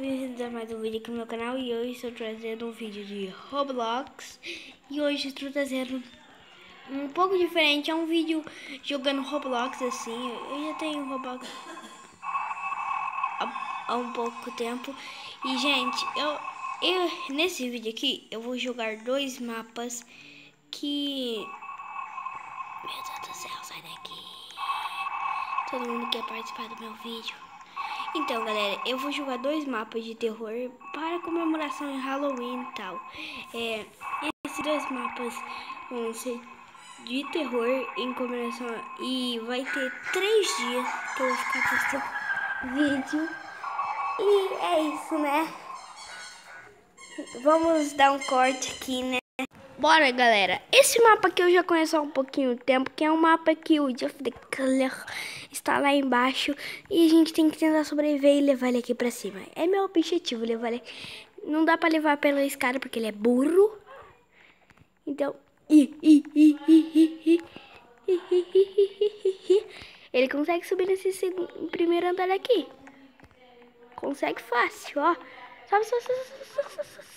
bem-vindos a mais um vídeo aqui no meu canal e hoje estou trazendo um vídeo de Roblox e hoje estou trazendo um pouco diferente, é um vídeo jogando Roblox assim, eu já tenho Roblox há, há um pouco tempo e gente, eu, eu nesse vídeo aqui eu vou jogar dois mapas que... Meu Deus do céu, sai daqui! Todo mundo quer participar do meu vídeo. Então, galera, eu vou jogar dois mapas de terror para comemoração em Halloween e tal. É, esses dois mapas vão ser de terror em comemoração e vai ter três dias que eu vou ficar postando vídeo. E é isso, né? Vamos dar um corte aqui, né? Bora, galera. Esse mapa aqui eu já conheço há um pouquinho de tempo, que é um mapa que o Jeff the Killer está lá embaixo e a gente tem que tentar sobreviver e levar ele aqui pra cima. É meu objetivo, levar ele... Não dá pra levar pela escada porque ele é burro. Então... Ele consegue subir nesse segundo, primeiro andar aqui. Consegue fácil, ó. Sobe, sobe, sobe, sobe, sobe, sobe.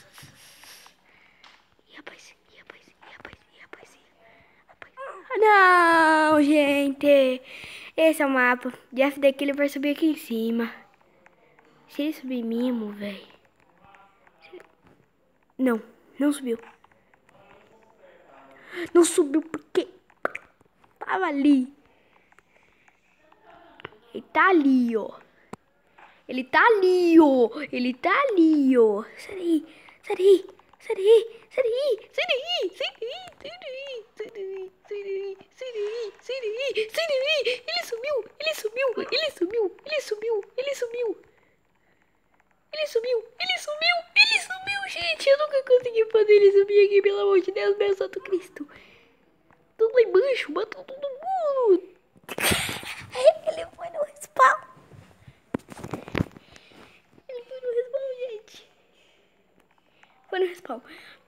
E rapaz, e rapaz, e rapaz, e rapaz, Não, gente. Esse é o mapa. Jeff daqui ele vai subir aqui em cima. Se ele subir mimo, velho. Não, não subiu. Não subiu porque tava ali. Ele tá ali, ó. Ele tá ali, ó. Ele tá ali, ó. Sai daí, sai daí, sai daí, sai daí, sai daí, sai daí, sai daí, sai daí, sai. Ele sumiu, ele sumiu, ele sumiu, ele sumiu, ele sumiu. Ele sumiu, ele sumiu, ele sumiu, gente. Eu nunca consegui fazer ele subir aqui, pelo amor de Deus, meu santo Cristo. Tudo lá embaixo, matou todo mundo. ele foi no respawn. Ele foi no respawn, gente. Foi no.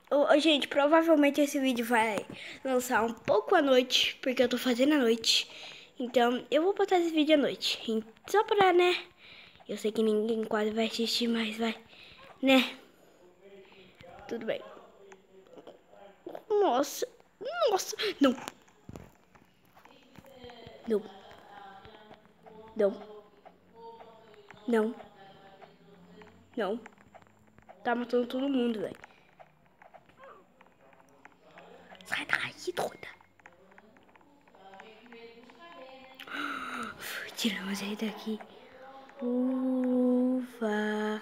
Oh, gente, provavelmente esse vídeo vai lançar um pouco à noite, porque eu tô fazendo à noite. Então, eu vou botar esse vídeo à noite. Só pra, né? Eu sei que ninguém quase vai assistir, mas vai, né? Tudo bem. Nossa, nossa, não. Não. Não. Não. Não. Tá matando todo mundo, velho. Sai daí, doida. Tiramos ele daqui. Ufa.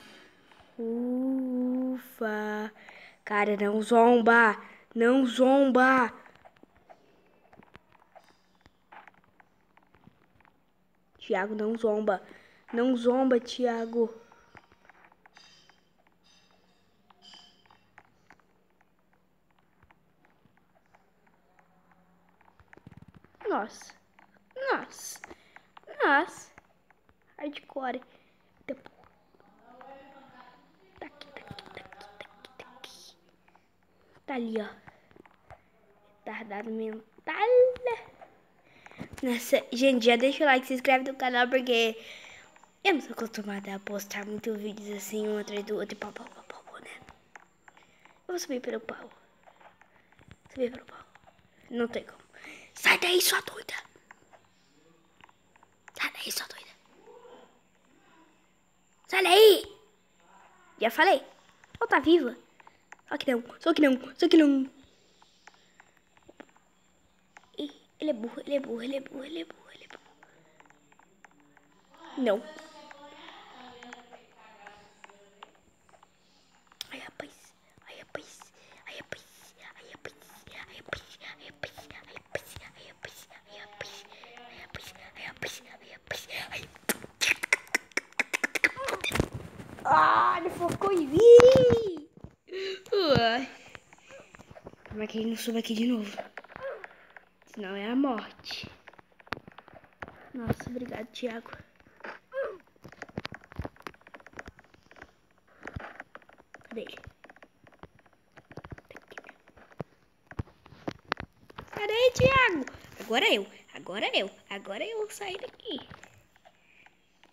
Ufa. Cara, não zomba. Não zomba. Tiago, não zomba. Não zomba, Tiago. Nossa. Nossa. Nossa. Hardcore. Tá aqui, tá aqui, tá aqui, tá aqui, tá aqui. Tá ali, ó. Retardado mental. Nossa, gente, já deixa o like, se inscreve no canal, porque eu não sou acostumada a postar muitos vídeos assim, um atrás do outro, e pau, pau, pau, pau, né? Eu vou subir pelo pau. Subir pelo pau. Não tem como. Sai daí, sua doida. Sai daí, sua doida. Sai daí! Já falei. Ela tá viva. Só que não, só que não, só que não. Ele é burro, ele é burro, ele é burro, ele é burro, ele é burro. Não. Ah, ele focou em mim. Uai. Como é que ele não soube aqui de novo? Senão é a morte. Nossa, obrigado, Thiago. Cadê ele? Cadê, Thiago? Agora eu, agora eu, agora eu vou sair daqui.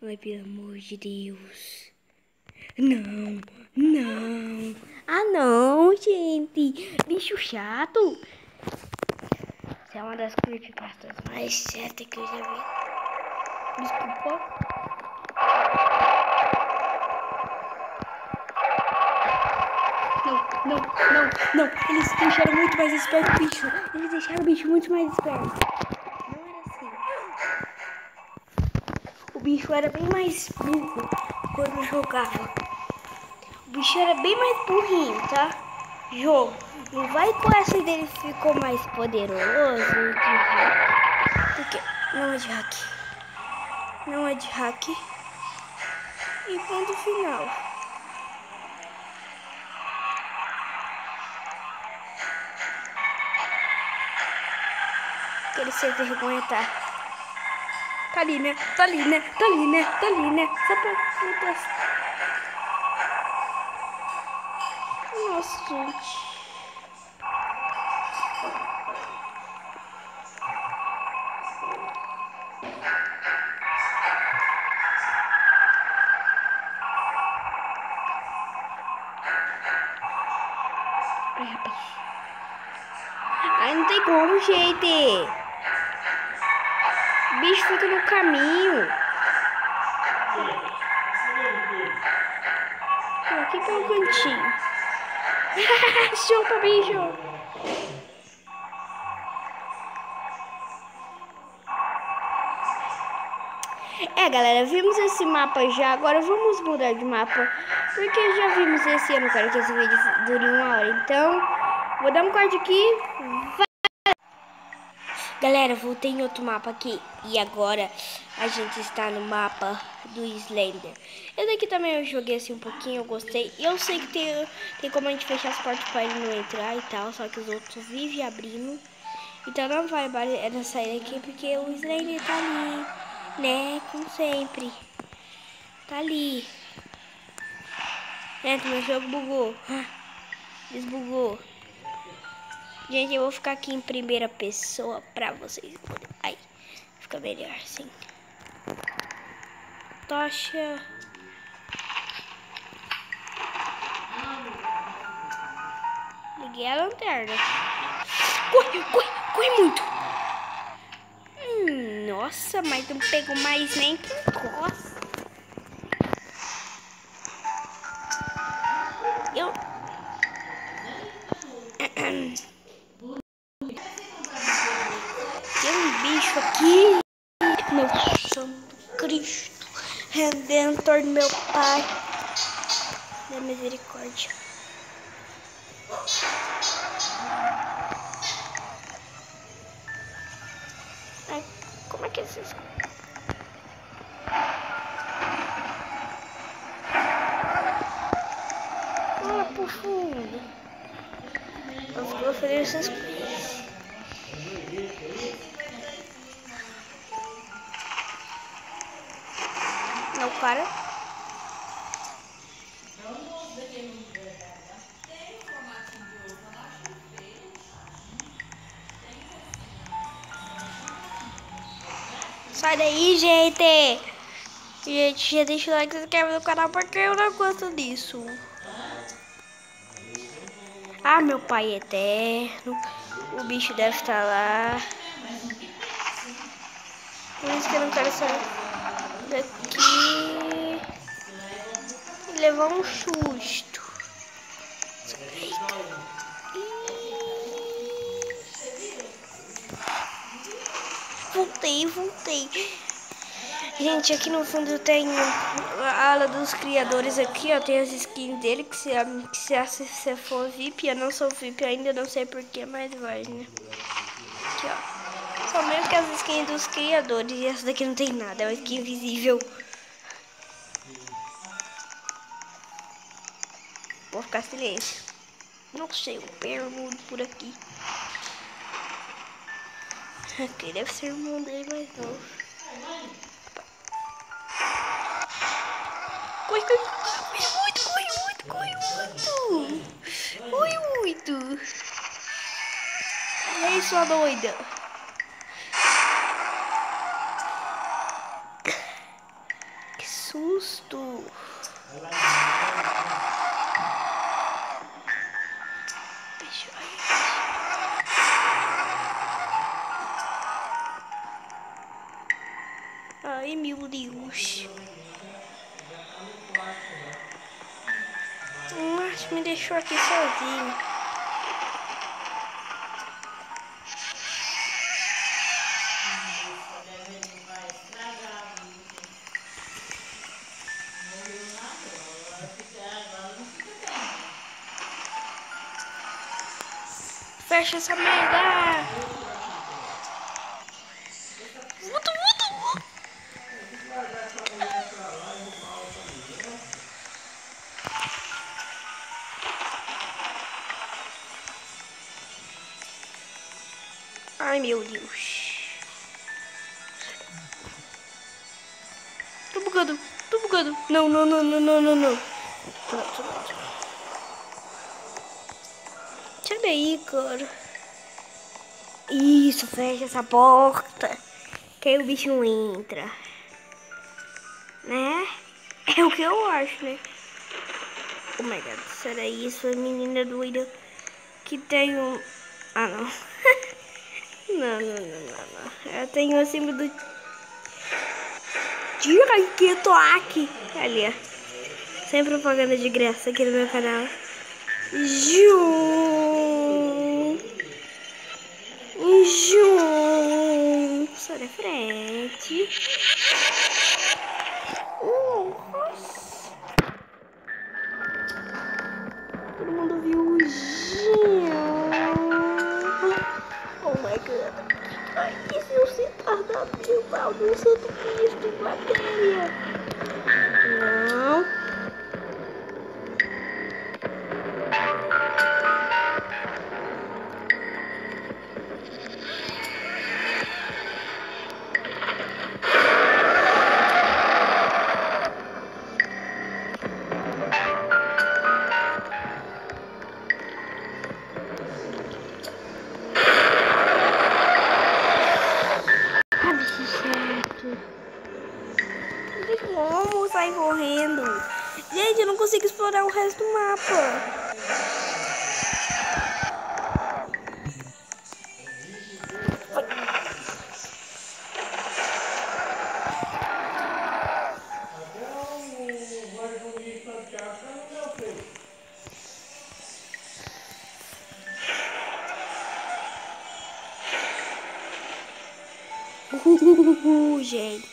Ai, pelo amor de Deus. Não, não. Ah, não, gente. Bicho chato. Essa é uma das creepypastas mais certas que eu já vi. Desculpa. Não, não, não, não. Eles deixaram muito mais esperto o bicho. Eles deixaram o bicho muito mais esperto. Não era assim. O bicho era bem mais burro quando jogava. Bicho era bem mais burrinho, tá? Jogo. Não vai com essa dele ficou mais poderoso. Porque não é de hack. Não é de hack. E ponto final. Aquele sem vergonha tá. Tá ali, né? Tá ali, né? Tá ali, né? Tá ali, né? Só pra. Nossa, gente. Ai, rapaz. Ai, não tem como, gente. O bicho fica no caminho. Aqui pelo cantinho. Chupa, bicho. É, galera, vimos esse mapa já. Agora vamos mudar de mapa. Porque já vimos esse, eu não quero que esse vídeo dure uma hora. Então, vou dar um corte aqui. Vai. Galera, voltei em outro mapa aqui. E agora a gente está no mapa do Slender. Esse aqui também eu joguei assim um pouquinho, eu gostei. E eu sei que tem, tem como a gente fechar as portas para ele não entrar e tal. Só que os outros vivem abrindo. Então não vai sair aqui porque o Slender tá ali, né? Como sempre. Tá ali. É, meu jogo bugou. Desbugou. Gente, eu vou ficar aqui em primeira pessoa pra vocês poderem. Aí, fica melhor assim. Tocha. Liguei a lanterna. Corre, corre, corre muito. Hum, nossa, mas não pegou mais nem que encosta. Eu... Tem um bicho aqui. Meu santo Cristo. Redentor do meu pai. Da misericórdia. Ai, como é que é isso? Lá pro fundo. Vou fazer essas coisas. Não para. Sai daí, gente! Gente, já deixa o like, se inscreve no canal porque eu não gosto disso. Ah, meu pai eterno. O bicho deve estar lá. Por isso que eu não quero sair. E levar um susto. Voltei, voltei. Gente, aqui no fundo tem a ala dos criadores aqui, ó. Tem as skins dele, que se, se você for VIP, eu não sou VIP ainda, não sei porquê, mas vai, né? Aqui, ó. São mesmo que as skins dos criadores. E essa daqui não tem nada, é uma skin invisível. Vou ficar silêncio. Não sei, eu pergunto por aqui. Aqui deve ser o irmão dele mais novo. Corre, corre, corre muito, corre muito, corre muito. Corre muito. E aí, sua doida? Que susto. Deus. O Márcio me deixou aqui sozinho. Fecha essa merda! Não, não, não, não, não, não, não. Pronto, pronto. Sai daí, cara. Isso, fecha essa porta. Que aí o bicho não entra. Né? É o que eu acho, né? Oh my god, será isso? A menina doida que tem um... Ah, não. não, não, não, não, não. Eu tenho acima do... Tira aqui. Ali, ó. Sem propaganda de graça aqui no meu canal. Jum. Jum. Sou da frente. Nossa. Todo mundo viu o Jum. Oh my god. Ai, e se eu sentar da Bilbao do Santo Cristo, plateia? Consigo explorar o resto do mapa. Gente.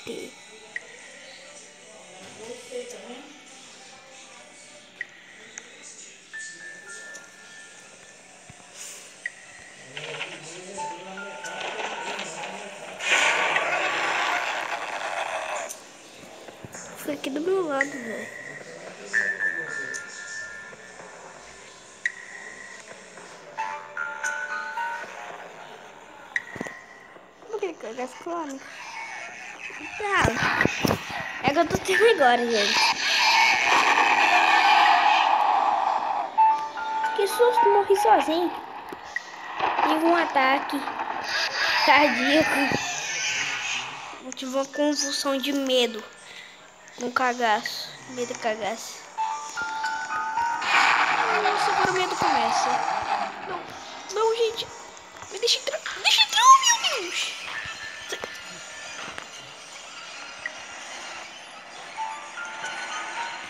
Lado, velho. Por que que eu já clone? Tá. É que eu tô tendo agora, gente. Que susto, morri sozinho. Tive um ataque cardíaco. Tive uma convulsão de medo. Um cagaço. Medo cagaço. Nossa, agora o medo começa. Não, não, gente. Me deixa entrar. Deixa entrar, meu Deus.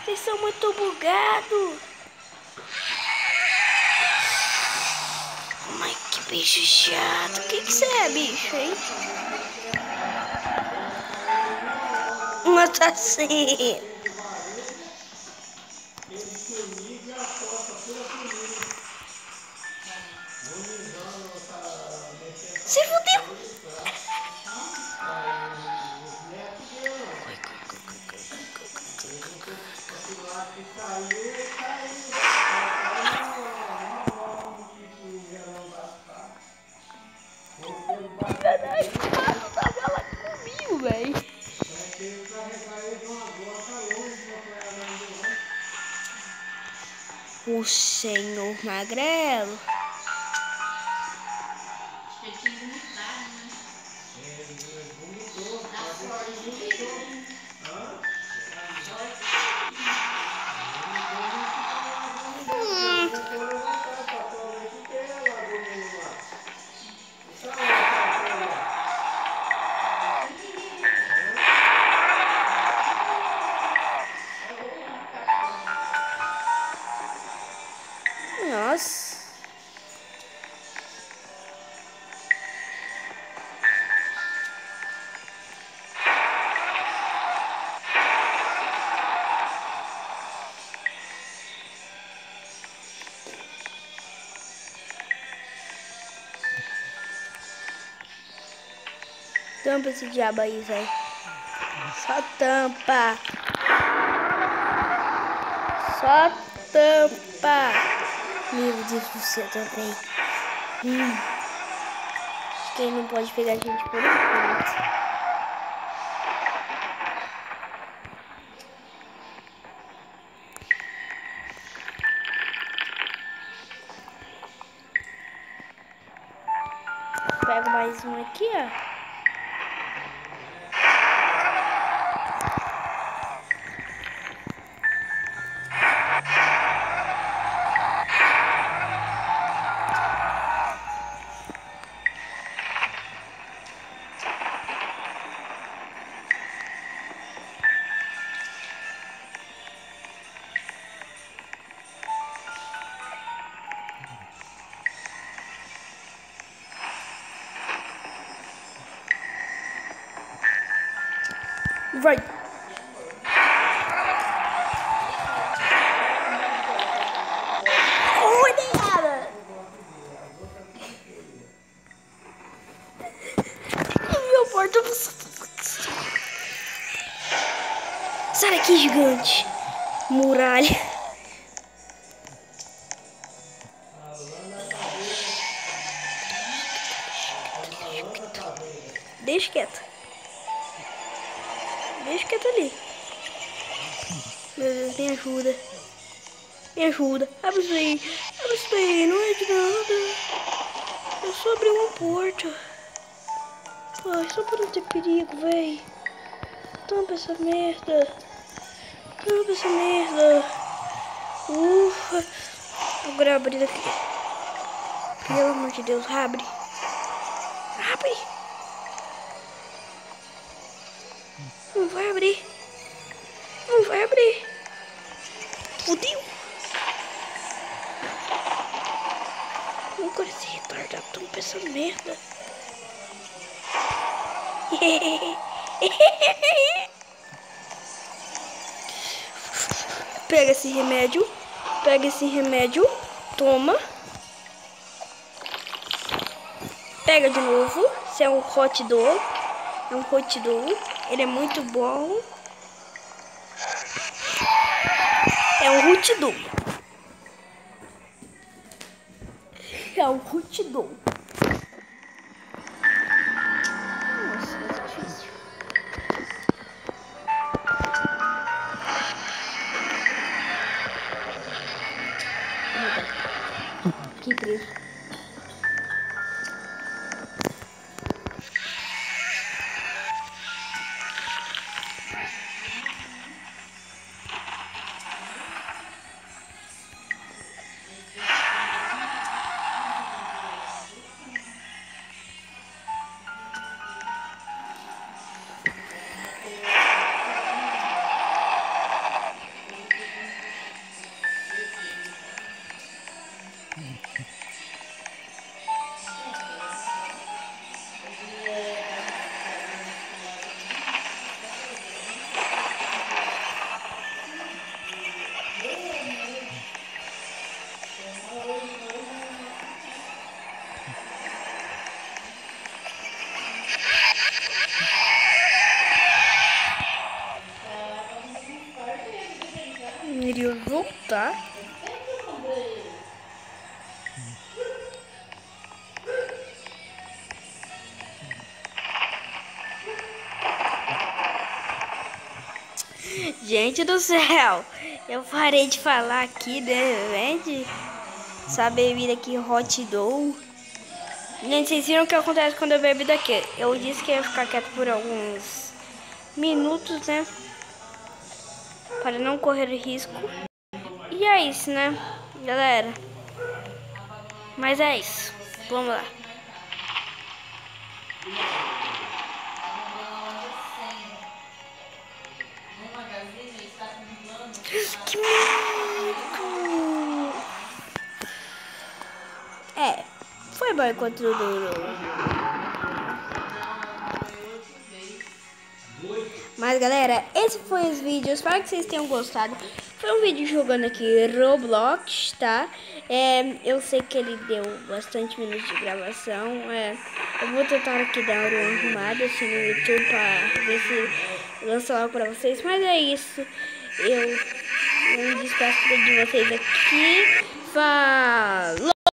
Vocês são muito bugados. Ai, que bicho chato. O que, que você é, bicho, hein? Um assassino. Se fudeu. Verdade, mano, tava lá comigo, velho. Senhor magrelo. Tampa esse diabo aí, velho. Só tampa. Só tampa. Meu Deus do céu também. Hum. Acho que ele não pode pegar a gente por enquanto. Vai. Olha! Meu porta. Sai daqui, gigante. Muralha. Deixa quieto. Me ajuda. Me ajuda. Abre isso aí. Abre isso aí. Não é de nada. Eu só abri uma porta. Ai, só para não ter perigo, véi. Tampa essa merda. Tampa essa merda. Ufa. Agora abrir daqui. Pelo amor de Deus, abre. Abre. Não vai abrir. Não vai abrir. Fudeu. Agora esse retardado tampa essa merda. Pega esse remédio. Pega esse remédio. Toma. Pega de novo. Isso é um hot dog. É um hot dog. Ele é muito bom. É um rutidum. É um rutidum. Nossa, Gente do céu, eu parei de falar aqui, né, repente. Essa bebida aqui, hot dog. Gente, vocês viram o que acontece quando eu bebo daqui? Eu disse que ia ficar quieto por alguns minutos, né? Para não correr risco. E é isso, né, galera? Mas é isso. Vamos lá. Que! É, foi bom enquanto durou. Mas galera, esse foi os vídeos. Espero que vocês tenham gostado. Foi um vídeo jogando aqui Roblox, tá? É, eu sei que ele deu bastante minutos de gravação. É, eu vou tentar aqui dar uma arrumada assim no YouTube pra ver se lança logo pra vocês. Mas é isso. Eu me despeço de vocês aqui. Falou!